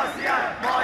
Bosnia, Bosnia.